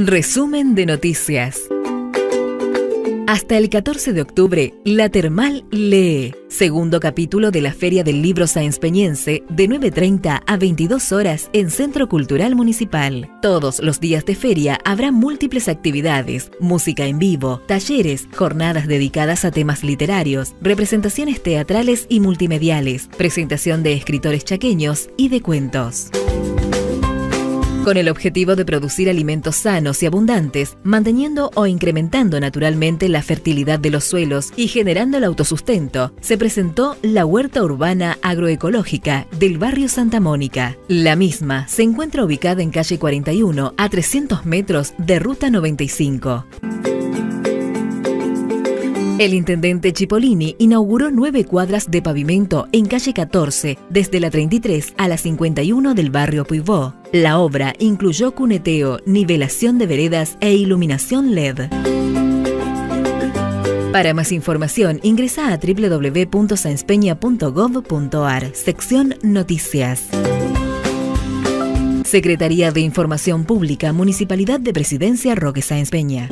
Resumen de noticias. Hasta el 14 de octubre, La Termal lee. Segundo capítulo de la Feria del Libro Peñense, de 9.30 a 22 horas en Centro Cultural Municipal. Todos los días de feria habrá múltiples actividades, música en vivo, talleres, jornadas dedicadas a temas literarios, representaciones teatrales y multimediales, presentación de escritores chaqueños y de cuentos con el objetivo de producir alimentos sanos y abundantes, manteniendo o incrementando naturalmente la fertilidad de los suelos y generando el autosustento, se presentó la Huerta Urbana Agroecológica del barrio Santa Mónica. La misma se encuentra ubicada en calle 41 a 300 metros de Ruta 95. El intendente Cipollini inauguró nueve cuadras de pavimento en calle 14, desde la 33 a la 51 del barrio Puigvó. La obra incluyó cuneteo, nivelación de veredas e iluminación LED. Para más información ingresa a www.saenspeña.gov.ar, sección Noticias. Secretaría de Información Pública, Municipalidad de Presidencia Roque Sáenz Peña.